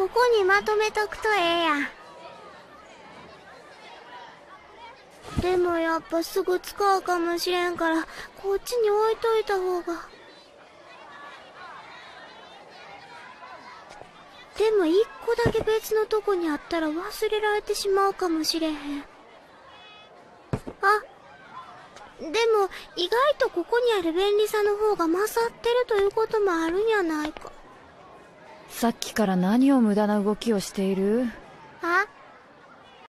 ここにまとめとくとええや。でもやっぱすぐ使うかもしれんから、こっちに置いといた方が。でも一個だけ別のとこにあったら忘れられてしまうかもしれへん。あ、でも意外とここにある便利さの方が勝ってるということもあるんやないか。さっきから何を無駄な動きをしている？あ